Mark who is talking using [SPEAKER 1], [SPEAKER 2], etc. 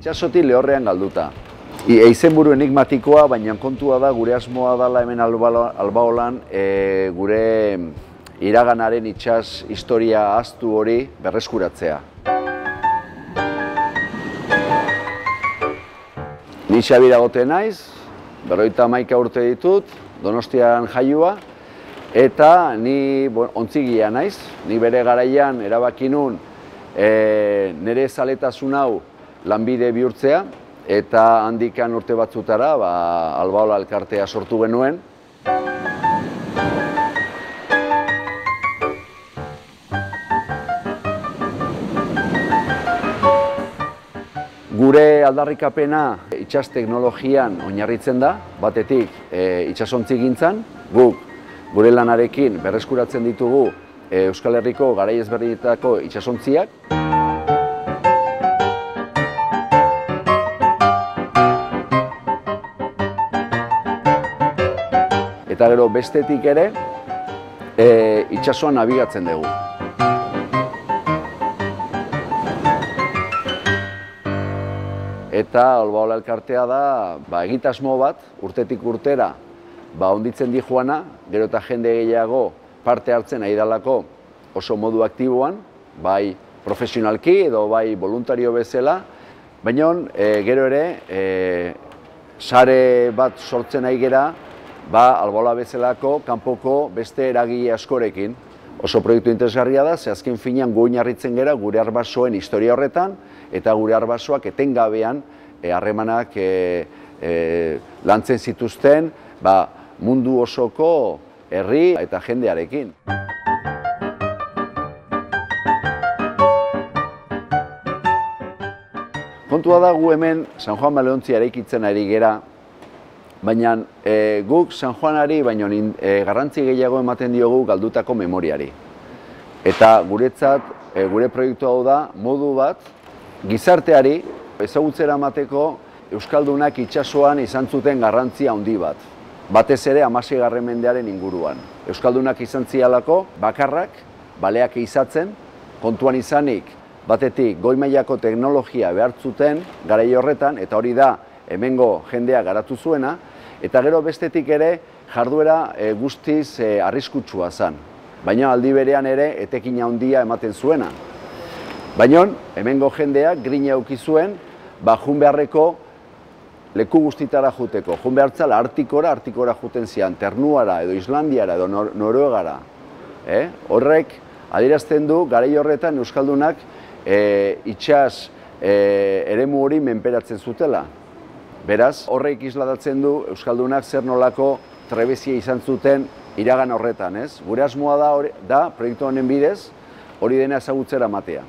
[SPEAKER 1] Itxasotik lehorrean galduta. Eizen buru enigmatikoa, baina kontua da gure asmoa dela hemen albaolan e, gure iraganaren itxas historia aztu hori berreskuratzea. Ni Xabira gote naiz, berroita maika urte ditut, donostian jaiua, eta ni bon, ontzigia naiz, ni bere garaian erabakinun e, nire zaletasun hau lanbide bihurtzea, eta handikan urte batzutara ba, albaola elkartea sortu genuen. Gure aldarrikapena itxas teknologian oinarritzen da, batetik e, itxasontzi gintzan, guk gure lanarekin berreskuratzen ditugu e, Euskal Herriko garai ezberdinetako itxasontziak. Eta gero bestetik ere e, itxasoan nabigatzen dugu. Eta Albaola elkartea da ba, egitasmo bat, urtetik urtera, ba, onditzen di joana, gero eta jende gehiago parte hartzen nahi dalako oso modu aktiboan, bai profesionalki edo bai voluntario bezala, baina e, gero ere, e, sare bat sortzen nahi gera, ba, albola bezalako kanpoko beste eragile askorekin. Oso proiektu interesgarria da, ze azken finean gu oinarritzen gera gure arbasoen historia horretan, eta gure arbasoak etengabean harremanak e, e, lantzen zituzten ba, mundu osoko herri eta jendearekin. Kontua da gu hemen San Juan Baleontzi eraikitzen ari gera, baina e, guk San Juanari baino e, garrantzi gehiago ematen diogu galdutako memoriari. Eta guretzat, e, gure proiektu hau da, modu bat, gizarteari ezagutzera emateko Euskaldunak itsasoan izan zuten garrantzia handi bat. Batez ere amasi mendearen inguruan. Euskaldunak izan zialako bakarrak, baleak izatzen, kontuan izanik batetik goi mailako teknologia behartzuten garai horretan, eta hori da hemengo jendea garatu zuena, eta gero bestetik ere jarduera e, guztiz e, arriskutsua zen. Baina aldi berean ere etekina handia ematen zuena. Baina, hemengo jendeak grina auki zuen, ba, jun beharreko leku guztitara juteko. Jun behartzala artikora, artikora juten zian, ternuara edo Islandiara edo nor Noruegara. Eh? Horrek, adirazten du, garai horretan Euskaldunak e, itxas e, eremu hori menperatzen zutela. Beraz, horrek isladatzen du Euskaldunak zer nolako trebezia izan zuten iragan horretan, ez? Gure asmoa da, da proiektu honen bidez, hori dena ezagutzera matea.